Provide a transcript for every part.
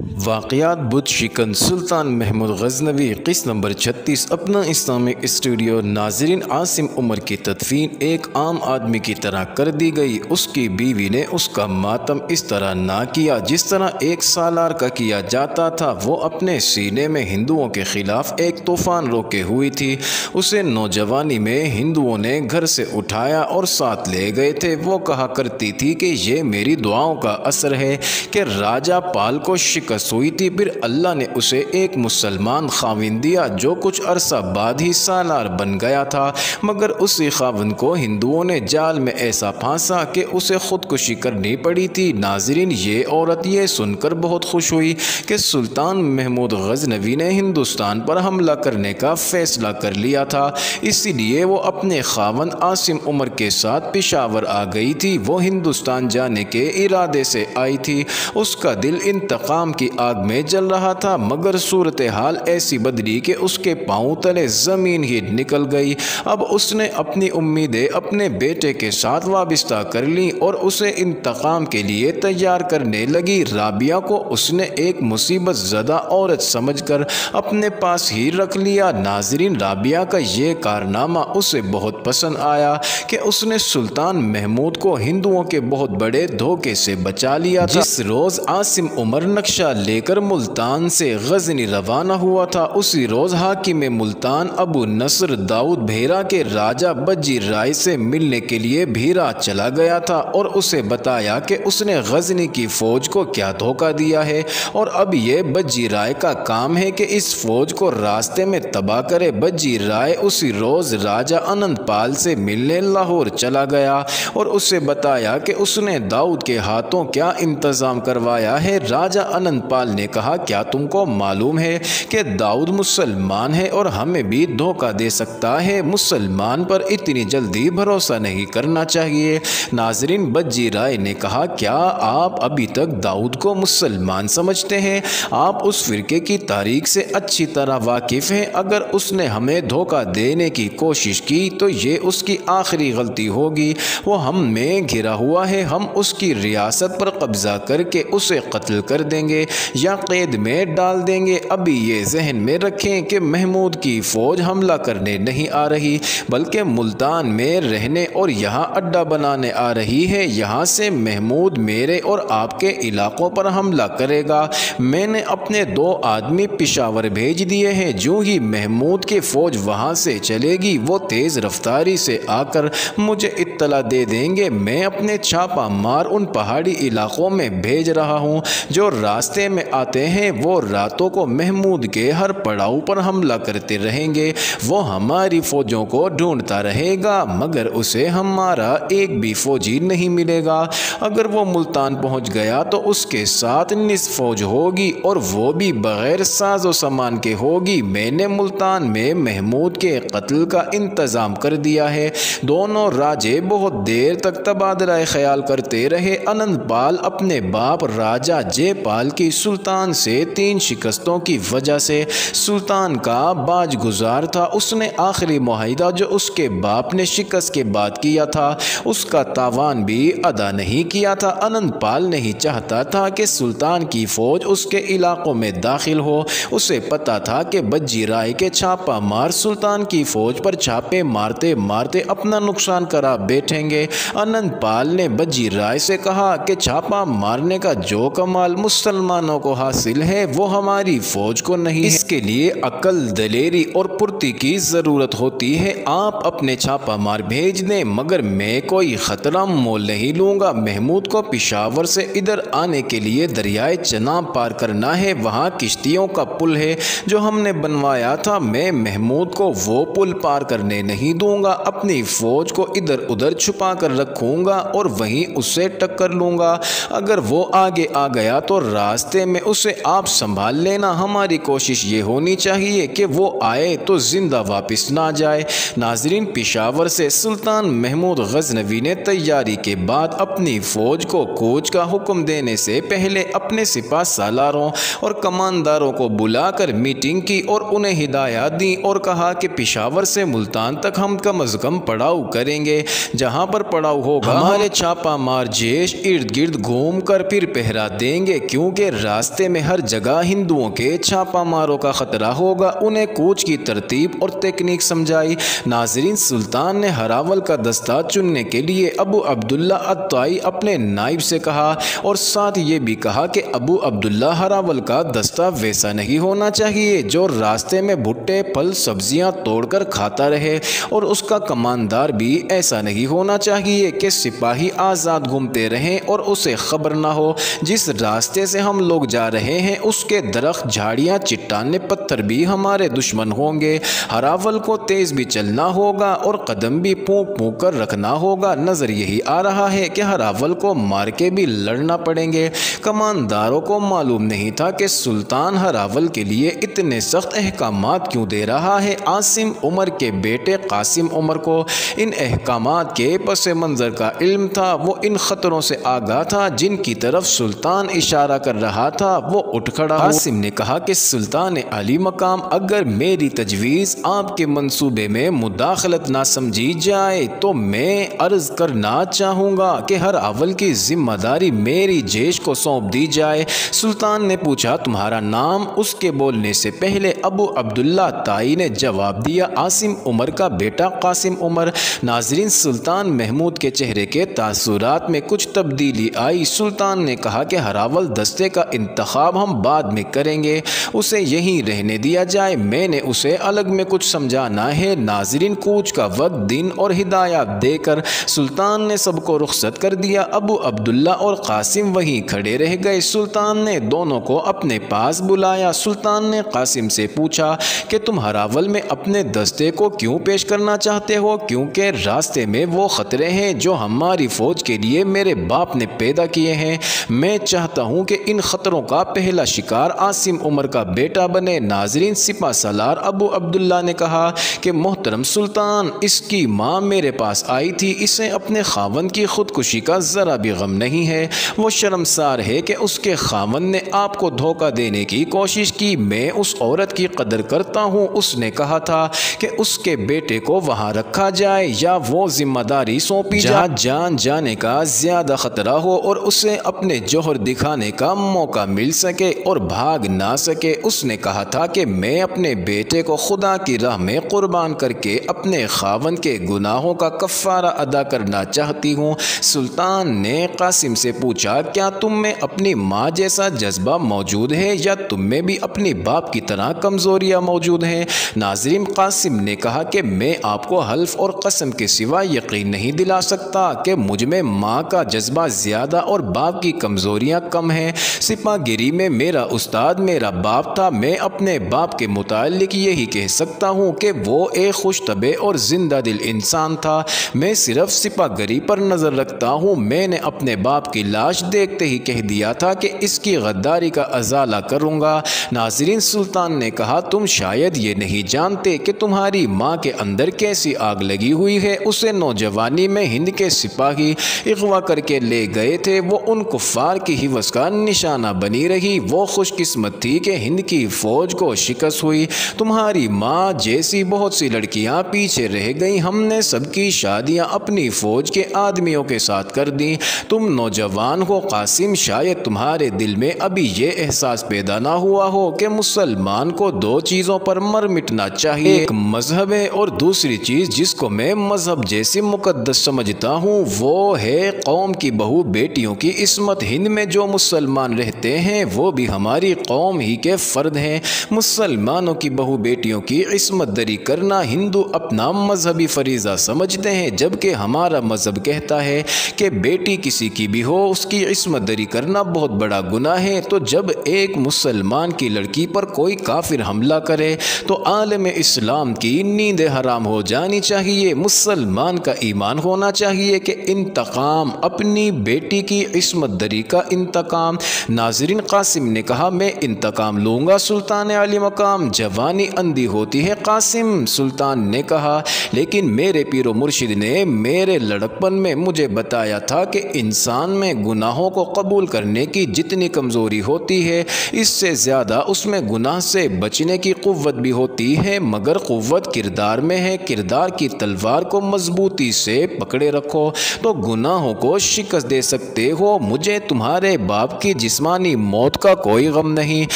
वाक़यात बुत शिकन सुल्तान महमूद गजनवी किस नंबर छत्तीस, अपना इस्लामिक स्टूडियो नाजरीन आसिम उमर की तदफीन एक आम आदमी की तरह कर दी गई। उसकी बीवी ने उसका मातम इस तरह ना किया, जिस तरह एक सालार का किया जाता था। वो अपने सीने में हिंदुओं के ख़िलाफ़ एक तूफ़ान रोके हुई थी। उसे नौजवानी में हिंदुओं ने घर से उठाया और साथ ले गए थे। वो कहा करती थी कि ये मेरी दुआओं का असर है कि राजा पाल को शिकस्त हुई थी, फिर अल्लाह ने उसे एक मुसलमान खाविन दिया, जो कुछ अरसा बाद ही सालार बन गया था। मगर उसी खाविन को हिंदुओं ने जाल में ऐसा फांसा कि उसे खुदकुशी करनी पड़ी थी। नाजरीन, ये औरत ये सुनकर बहुत खुश हुई कि सुल्तान महमूद गजनवी ने हिंदुस्तान पर हमला करने का फैसला कर लिया था। इसीलिए वो अपने खावन आसिम उमर के साथ पिशावर आ गई थी। वो हिंदुस्तान जाने के इरादे से आई थी। उसका दिल इंतकाम की आग में जल रहा था, मगर सूरत हाल ऐसी बदली कि उसके पाँव तले ज़मीन ही निकल गई। अब उसने अपनी उम्मीदें अपने बेटे के साथ वाबस्ता कर ली और उसे इंतकाम के लिए तैयार करने लगी। राबिया को उसने एक मुसीबत ज़दा औरत समझकर अपने पास ही रख लिया। नाजरीन, राबिया का ये कारनामा उसे बहुत पसंद आया कि उसने सुल्तान महमूद को हिंदुओं के बहुत बड़े धोखे से बचा लिया जिस रोज़ आसिम उमर नक्शा लेकर मुल्तान से गजनी रवाना हुआ था। उसी रोज़ हाकिम मुल्तान अबू नसर दाऊद भेरा के राजा बज्जी राय से मिलने के लिए भीरा चला गया था और उसे बताया कि उसने गजनी की फ़ौज को क्या धोखा दिया है और अब ये बज्जी राय का काम है कि इस फ़ौज को रास्ते में तबाह करे। बज्जी राय उसी रोज़ राजा अनंत पाल से मिलने लाहौर चला गया और उसे बताया कि उसने दाऊद के हाथों क्या इंतज़ाम करवाया है। राजा अनंत पाल ने कहा, क्या तुमको मालूम है कि दाऊद मुसलमान है और हमें भी धोखा दे सकता है? मुसलमान पर इतनी जल्दी भरोसा नहीं करना चाहिए। नाजरीन, बज्जी राय ने कहा, क्या आप अभी तक दाऊद को मुसलमान समझते हैं? आप उस फिरके की तारीख से अच्छी तरह वाकिफ़ हैं। अगर उसने हमें धोखा देने की कोशिश की तो ये उसकी आखिरी गलती होगी। वो हम में घिरा हुआ है। हम उसकी रियासत पर कब्ज़ा करके उसे कत्ल कर देंगे। या कैद में डाल देंगे। अभी ये जहन में रखें कि महमूद की फ़ौज हमला करने नहीं आ रही, बल्कि मुल्तान में रहने और यहाँ अड्डा बनाने आ रही है। यहाँ से महमूद मेरे और आपके इलाकों पर हमला करेगा। मैंने अपने दो आदमी पिशावर भेज दिए हैं। जो ही महमूद की फ़ौज वहाँ से चलेगी, वो तेज़ रफ्तारी से आकर मुझे इत्तला दे देंगे। मैं अपने छापा मार उन पहाड़ी इलाकों में भेज रहा हूँ। जो रास्ते में आते हैं, वो रातों को महमूद के हर पड़ाव पर हमला करते रहेंगे। वो हमारी फ़ौजों को ढूंढता रहेगा, मगर उसे हमारा एक भी फौजी नहीं मिलेगा। अगर वो मुल्तान पहुँच गया तो उसके साथ निस फौज होगी और वो भी बग़ैर साजो सामान के होगी। मैंने मुल्तान में महमूद के कत्ल का इंतज़ाम कर दिया है। दोनों राजे बहुत देर तक तबादला ख्याल करते रहे। अनंत पाल अपने बाप राजा जयपाल की सुल्तान से तीन शिकस्तों की वजह से सुल्तान का बाज गुजार था। उसने आखिरी माहिदा जो उसके बाप ने शिकस्त के बाद किया था, उसका तावान भी अदा नहीं किया था। अनंत पाल नहीं चाहता था कि सुल्तान की फ़ौज उसके इलाकों में दाखिल हो। उसे पता था कि बज्जी राय के छापा मार सुल्तान की फ़ौज पर छापे मारते मारते अपना नुकसान करा। बैठेंगे। अनंत पाल ने बज्जी राय से कहा कि छापा मारने का जो कमाल मुसलमानों को हासिल है, वो हमारी फौज को नहीं इसके लिए अकल, दलेरी और पुर्ती की ज़रूरत होती है। आप अपने छापा मार भेज दें मगर मैं कोई ख़तरा मोल नहीं लूँगा। महमूद को पिशावर से इधर आने के लिए दरियाए चनाब पार करना है। वहाँ किश्तियों का पुल है जो हमने बनवाया था। मैं महमूद को वो पुल पार करने नहीं दूँगा। अपनी फ़ौज को इधर उधर छुपा कर रखूँगा और वहीं उससे टक्कर लूँगा। अगर वो आगे आ गया तो रास्ते में उसे आप संभाल लेना। हमारी कोशिश ये होनी चाहिए कि वो आए तो ज़िंदा वापस ना जाए। नाजरीन, पिशावर से सुल्तान महमूद गजनवी ने तैयारी के बाद अपनी फ़ौज को कोच का हुक्म देने से पहले अपने सिपा सालारों और कमानदारों को बुलाकर मीटिंग की और उन्हें हिदायत दी और कहा कि पिशावर से मुल्तान तक हम कम अज़ कम पड़ाव करेंगे। जहाँ पर पड़ाव होगा। हमारे छापा मार जेश इर्द गिर्द घूम कर फिर पहरा देंगे, क्योंकि रास्ते में हर जगह हिंदुओं के छापा मारों का खतरा होगा। उन्हें कूच की तरतीब और तकनीक समझाई। नाजरीन, सुल्तान ने हरावल का दस्ता चुनने के लिए अबू अब्दुल्ला अत्ताई अपने नाइब से कहा और साथ ये भी कहा कि अबू अब्दुल्ला हरावल का दस्ता वैसा नहीं होना चाहिए जो रास्ते में भुट्टे, फल, सब्ज़ियाँ तोड़कर खाता रहे और उसका कमानदार भी ऐसा नहीं होना चाहिए कि सिपाही आज़ाद घूमते रहें और उसे खबर ना हो। जिस रास्ते से हम लोग जा रहे हैं, उसके दरख्त, झाड़ियाँ, चिट्टाने, पत्थर भी हमारे दुश्मन होंगे। हरावल को तेज़ भी चलना होगा और कदम भी पूक पूक कर रखना होगा। नज़र यही आ रहा है कि हरावल को मार के भी लड़ना पड़ेंगे। कमानदारों को मालूम नहीं था कि सुल्तान हरावल के लिए इतने सख्त अहकाम क्यों दे रहा है। आसिम उमर के बेटे कासिम उमर को इन अहकाम के पस मंज़र का इल्म था, वो इन ख़तरों से आगा था, जिनकी तरफ़ सुल्तान इशारा कर रहा था, वो उठ खड़ा कासिम ने कहा कि सुल्तान अली मकाम, अगर मेरी तजवीज़ आपके मंसूबे में मुदाखलत ना समझी जाए तो मैं अर्ज़ करना चाहूँगा कि हर अवल की ज़िम्मेदारी मेरी जेश को सौंप दी जाए। सुल्तान ने पूछा, तुम्हारा नाम? उसके बोलने से पहले अबू अब्दुल्ला ताई ने जवाब दिया, आसिम उमर का बेटा कासिम उमर। नाजरीन, सुल्तान महमूद के चेहरे के तासुरात में कुछ तब्दीली आई। सुल्तान ने कहा कि हरावल दस्ते का इंतखब हम बाद में करेंगे। उसे यहीं रहने दिया जाए। मैंने उसे अलग में कुछ समझाना है। नाजरीन, कूच का वक्त, दिन और हिदायत देकर सुल्तान ने सबको रुख्सत कर दिया। अबू अब्दुल्ला और कासिम वहीं खड़े रह गए। सुल्तान ने दोनों को अपने पास बुलाया। सुल्तान ने कासिम से पूछा कि, तुम हरावल में अपने दस्ते को क्यों पेश करना चाहते हो? क्योंकि रास्ते में वो ख़तरे हैं जो हमारी फ़ौज के लिए मेरे बाप ने पैदा किए हैं। मैं चाहता हूँ कि इन ख़तरों का पहला शिकार आसिम उमर का बेटा बने। नाजरीन, सिपा सलार अबू अब्दुल्ला ने कहा कि, मोहतरम सुल्तान, इसकी माँ मेरे पास आई थी। इसे अपने खावन की खुदकुशी का ज़रा भी गम नहीं है। वो शर्मसार है कि उसके खावन ने आपको धोखा देने की कोशिश की। मैं उस औरत की कदर करता हूँ। उसने कहा था कि उसके बेटे को वहाँ रखा जाए या वो ज़िम्मेदारी सौंपी जा जान जाने का ज़्यादा ख़तरा हो और उसे अपने जौहर दिखाने का मौका मिल सके और भाग ना सके, उसने कहा था कि मैं अपने बेटे को खुदा की राह में कुर्बान करके अपने खावन के गुनाहों का कफ़ारा अदा करना चाहती हूँ। सुल्तान ने कासिम से पूछा, क्या तुम में अपनी माँ जैसा जज्बा मौजूद है या तुम में भी अपने बाप की तरह कमज़ोरियाँ मौजूद हैं? नाजरीन, कासिम ने कहा कि मैं आपको हल्फ और कसम के सिवा यकीन नहीं दिला सकता कि मुझमें माँ का जज्बा ज़्यादा और बाप की कमज़ोरियाँ कम हैं। सिपागिरी में मेरा उस्ताद, मेरा बाप था। मैं अपने बाप के मुतालिक यही कह सकता हूँ कि वो एक खुश तबे और ज़िंदा दिल इंसान था। मैं सिर्फ़ सिपागरी पर नज़र रखता हूँ। मैंने अपने बाप की लाश देखते ही कह दिया था कि इसकी गद्दारी का अजाला करूँगा। नाजरीन, सुल्तान ने कहा, तुम शायद ये नहीं जानते कि तुम्हारी माँ के अंदर कैसी आग लगी हुई है। उसे नौजवानी में हिंद के सिपाही अगवा करके ले गए थे। वो उन कुफ़ार की हिवस का निशाना बनी रही। वो खुशकिस्मत थी कि हिंद की फ़ौज को शिकस्त हुई। तुम्हारी माँ जैसी बहुत सी लड़कियाँ पीछे रह गई। हमने सबकी शादियाँ अपनी फ़ौज के आदमियों के साथ कर दी। तुम नौजवान हो कासिम, शायद तुम्हारे दिल में अभी ये एहसास पैदा ना हुआ हो कि मुसलमान को दो चीज़ों पर मर मिटना चाहिए। एक मज़हब है और दूसरी चीज़ जिसको मैं मज़हब जैसी मुकद्दस समझता हूँ, वो है कौम की बहू बेटियों की इसमत। हिंद में जो मुसलमान रहते हैं, वो भी हमारी कौम ही के फ़र्द हैं। मुसलमानों की बहू बेटियों की इसमत दरी करना हिंदू अपना मजहबी फरीज़ा समझते हैं, जबकि हमारा मज़हब कहता है कि बेटी किसी की भी हो, उसकी इसमत दरी करना बहुत बड़ा गुना है। तो जब एक मुसलमान की लड़की पर कोई काफिर हमला करे तो आलम इस्लाम की नींद हराम हो जानी चाहिए। मुसलमान का ईमान होना चाहिए कि इंतकाम, अपनी बेटी की इसमत दरी का इंतकाम। नाजरीन कासिम ने कहा, मैं इंतकाम लूँगा सुल्तान अली मकाम। जवानी अंधी होती है कासिम, सुल्तान ने कहा। लेकिन मेरे पीरो मुर्शिद ने मेरे लड़कपन में मुझे बताया था कि इंसान में गुनाहों को कबूल करने की जितनी कमज़ोरी होती है, इससे ज़्यादा उसमें गुनाह से बचने की क़वत भी होती है। मगर क़वत किरदार में है। किरदार की तलवार को मजबूती मजबूती से पकड़े रखो। तो गुनाहों को शिकस्त दे सकते हो। मुझे तुम्हारे बाप की जिस्मानी मौत का कोई गम नहीं।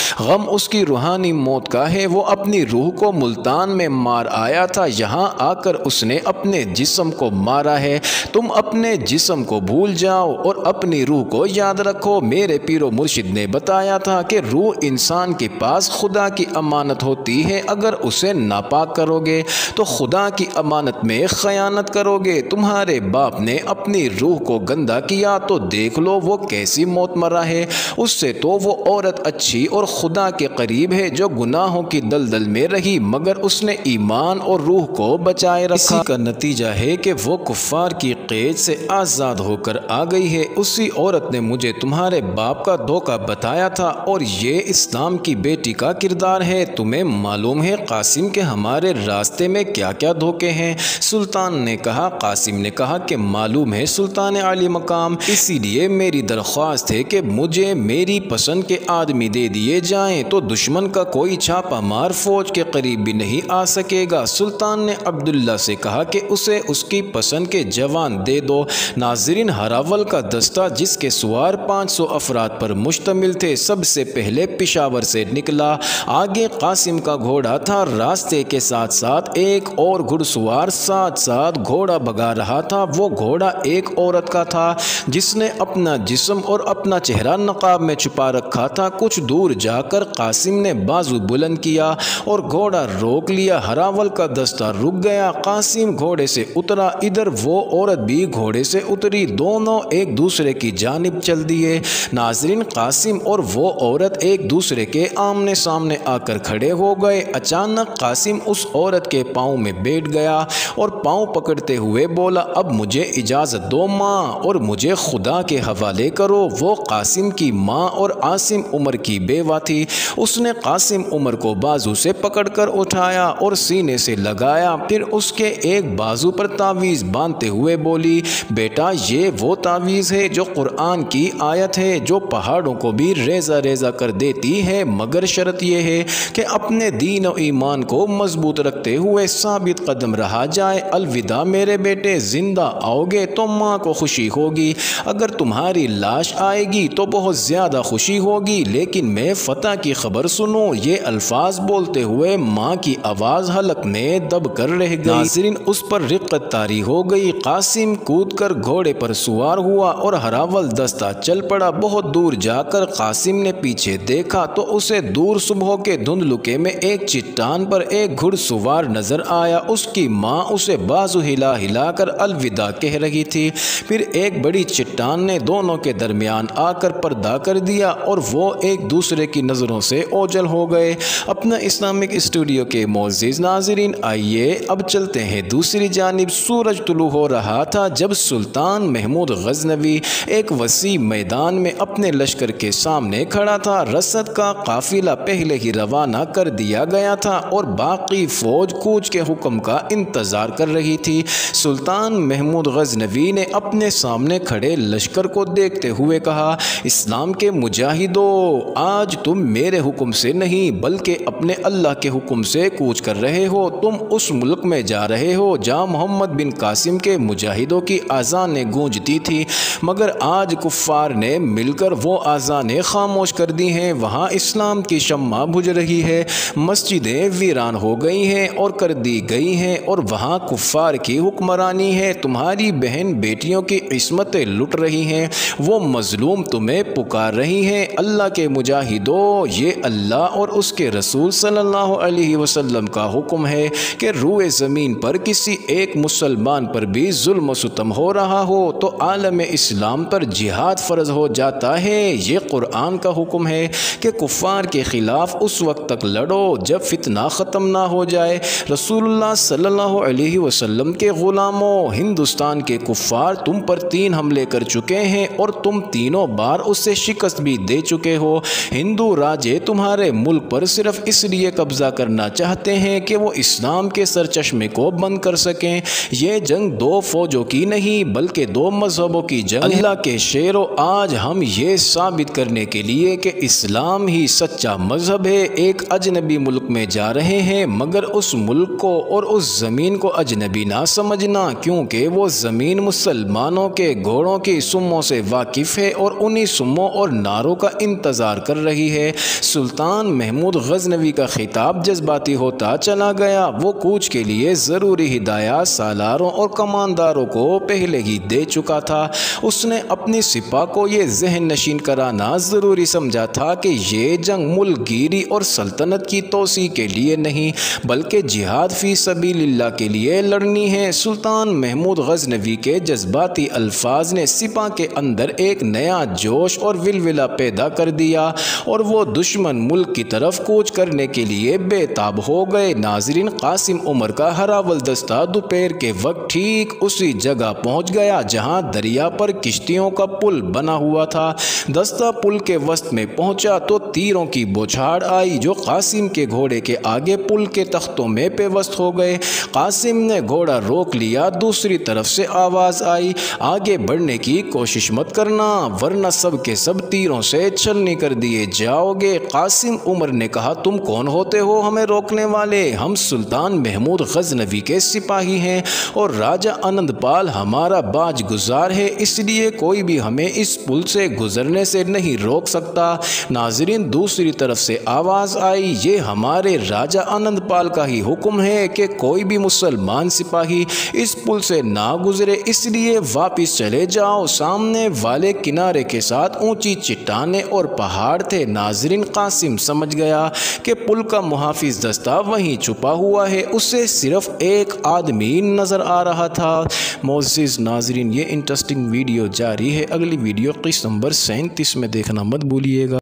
गम उसकी रूहानी मौत का है। वो अपनी रूह को मुल्तान में मार आया था। यहाँ आकर उसने अपने जिस्म को मारा है। तुम अपने जिस्म को भूल जाओ और अपनी रूह को याद रखो। मेरे पीरो मुर्शिद ने बताया था कि रूह इंसान के पास खुदा की अमानत होती है। अगर उसे नापाक करोगे तो खुदा की अमानत में खयानत करोगे तुम्हारे बाप ने अपनी रूह को गंदा किया तो देख लो वो कैसी मौत मरा है। उससे तो वो औरत अच्छी और खुदा के करीब है जो गुनाहों की दलदल में रही, मगर उसने ईमान और रूह को बचाए रखा। का नतीजा है कि वो कुफ़ार की कैद से आज़ाद होकर आ गई है। उसी औरत ने मुझे तुम्हारे बाप का धोखा बताया था और ये इस्लाम की बेटी का किरदार है। तुम्हें मालूम है कासिम के हमारे रास्ते में क्या क्या धोखे हैं? सुल्तान ने कहा कासिम ने कहा कि मालूम है सुल्तान आली मकाम इसीलिए मेरी दरख्वास्त है कि मुझे मेरी पसंद के आदमी दे दिए जाएँ तो दुश्मन का कोई छापा मार फौज के करीब भी नहीं आ सकेगा। सुल्तान ने अब्दुल्ला से कहा कि उसे उसकी पसंद के जवान दे दो। नाजरीन, हरावल का दस्ता जिसके सवार 500 अफराद पर मुश्तमिल थे, सबसे पहले पिशावर से निकला। आगे कासिम का घोड़ा था, रास्ते के साथ साथ एक और घुड़सवार साथ साथ घोड़ा भगा रहा था, वो घोड़ा एक औरत का था, जिसने अपना जिस्म और अपना चेहरा नकाब में छुपा रखा था। कुछ दूर जाकर कासिम ने बाजू बुलंद किया और घोड़ा रोक लिया। हरावल का दस्ता रुक गया। कासिम घोड़े से उतरा। इधर वो औरत भी घोड़े से उतरी। दोनों एक दूसरे की जानब चल दिए। नाजरीन, कासिम और वो औरत एक दूसरे के आमने सामने आकर खड़े हो गए। अचानक कासिम उस औरत के पाँव में बैठ गया और पाँव पकड़ते हुए बोला, अब मुझे इजाज़त दो माँ और मुझे खुदा के हवाले करो। वो कासिम की माँ और आसिम उमर की बेवा थी। उसने कासिम उमर को बाजू से पकड़कर उठाया और सीने से लगाया। फिर उसके एक बाजू पर तावीज़ बांधते हुए बोली, बेटा, ये वो तावीज़ है जो कुरान की आयत है, जो पहाड़ों को भी रेजा रेजा कर देती है। मगर शर्त यह है कि अपने दीन और ईमान को मज़बूत रखते हुए साबित कदम रहा जाए। अलविदा मेरे बेटे ज़िंदा आओगे तो माँ को खुशी होगी। अगर तुम्हारी लाश आएगी तो बहुत ज़्यादा खुशी होगी। लेकिन मैं फ़तह की खबर सुनो, ये अल्फाज बोलते हुए माँ की आवाज़ हलक में दब कर रह गई। उस पर रिक्कत तारी हो गई। कासिम कूद कर घोड़े पर सुवार हुआ और हरावल दस्ता चल पड़ा। बहुत दूर जाकर कासिम ने पीछे देखा तो उसे दूर सुबह के धुंधलुके में एक चिट्टान पर एक घुड़सवार नज़र आया। उसकी माँ उसे बाजू हिला हिलाकर अलविदा कह रही थी। फिर एक बड़ी चट्टान ने दोनों के दरमियान आकर पर्दा कर दिया और वो एक दूसरे की नज़रों से ओझल हो गए। अपना इस्लामिक स्टूडियो के मोजिज़ नाजरीन, आइए अब चलते हैं। दूसरी जानब सूरज तुलू हो रहा था जब सुल्तान महमूद गजनवी एक वसी मैदान में अपने लश्कर के सामने खड़ा था। रसद का काफिला पहले ही रवाना कर दिया गया था और बाकी फ़ौज कूच के हुक्म का इंतज़ार कर रही थी। सुल्तान महमूद गजनवी ने अपने सामने खड़े लश्कर को देखते हुए कहा, इस्लाम के मुजाहिदो, आज तुम मेरे हुक्म से नहीं, बल्कि अपने अल्लाह के हुक्म से कूच कर रहे हो। तुम उस मुल्क में जा रहे हो, जहाँ मोहम्मद बिन कासिम के मुजाहिदों की आज़ानें गूंजती थी। मगर आज कुफ़ार ने मिलकर वो आज़ानें खामोश कर दी हैं। वहाँ इस्लाम की शम्मा बुझ रही है। मस्जिदें वीरान हो गई हैं और कर दी गई हैं और वहाँ कुफ़ार की हुक्मरानी है, तुम्हारी बहन बेटियों की इसमतें लुट रही हैं, वो मज़लूम तुम्हें पुकार रही हैं। अल्लाह के मुजाहिदो, ये अल्लाह और उसके रसूल सल्लल्लाहु अलैहि वसल्लम का हुक्म है कि रूए ज़मीन पर किसी एक मुसलमान पर भी जुल्म सुतम हो रहा हो तो आलम इस्लाम पर जिहाद फ़र्ज़ हो जाता है। ये कुरान का हुक्म है कि कुफ़ार के ख़िलाफ़ उस वक्त तक लड़ो, जब फितना ख़त्म ना हो जाए। रसूलुल्लाह सल्लल्लाहु अलैहि वसल्लम के ग़ुलामों, हिंदुस्तान के कुफ़ार तुम पर तीन हमले कर चुके हैं और तुम तीनों बार उससे शिकस्त भी दे चुके हो। हिंदू राजे तुम्हारे मुल्क पर सिर्फ़ इसलिए कब्ज़ा करना चाहते हैं कि वो इस्लाम के सर चश्मे को बंद कर सकें। यह जंग दो फौजों की नहीं, बल्कि दो मजहबों की जंग अल्लाह के शेरों, आज हम ये साबित करने के लिए कि इस्लाम ही सच्चा मज़हब है। एक अजनबी मुल्क में जा रहे हैं, मगर उस मुल्क को और उस ज़मीन को अजनबी ना समझ समझना क्योंकि वो ज़मीन मुसलमानों के घोड़ों की सुमों से वाकिफ़ है और उन्हीं सुमों और नारों का इंतज़ार कर रही है। सुल्तान महमूद गजनवी का खिताब जज्बाती होता चला गया। वो कूच के लिए ज़रूरी हिदायत सालारों और कमानदारों को पहले ही दे चुका था। उसने अपनी सिपा को ये जहन नशीन कराना ज़रूरी समझा था कि ये जंग मुलगिरी और सल्तनत की तोसी के लिए नहीं, बल्कि जिहाद फ़ी सबील्ला के लिए लड़नी है। सुल्तान महमूद गजनवी के जज्बाती अल्फाज ने सिपा के अंदर एक नया जोश और विलविला पैदा कर दिया और वो दुश्मन मुल्क की तरफ़ कूच करने के लिए बेताब हो गए। नाजरीन, कासिम उमर का हरावल दस्ता दोपहर के वक्त ठीक उसी जगह पहुँच गया जहाँ दरिया पर किश्तियों का पुल बना हुआ था। दस्ता पुल के वस्त में पहुँचा तो तीरों की बोछाड़ आई जो कासिम के घोड़े के आगे पुल के तख्तों में पेवस्त हो गए। कासिम ने घोड़ा रोक लिया, दूसरी तरफ़ से आवाज़ आई, आगे बढ़ने की कोशिश मत करना, वरना सब के सब तीरों से छलनी कर दिए जाओगे। कासिम उमर ने कहा, तुम कौन होते हो हमें रोकने वाले? हम सुल्तान महमूद गजनवी के सिपाही हैं और राजा आनंद पाल हमारा बाज गुजार है, इसलिए कोई भी हमें इस पुल से गुजरने से नहीं रोक सकता। नाजरीन, दूसरी तरफ़ से आवाज़ आई, ये हमारे राजा आनंद पाल का ही हुक्म है कि कोई भी मुसलमान सिपाही इस पुल से ना गुजरे, इसलिए वापस चले जाओ। सामने वाले किनारे के साथ ऊँची चट्टाने और पहाड़ थे। नाजरीन कासिम समझ गया कि पुल का मुहाफिज दस्ता वहीं छुपा हुआ है। उससे सिर्फ़ एक आदमी नज़र आ रहा था। मोजिज़ नाजरीन, ये इंटरेस्टिंग वीडियो जारी है। अगली वीडियो किस नंबर सैंतीस में देखना मत भूलिएगा।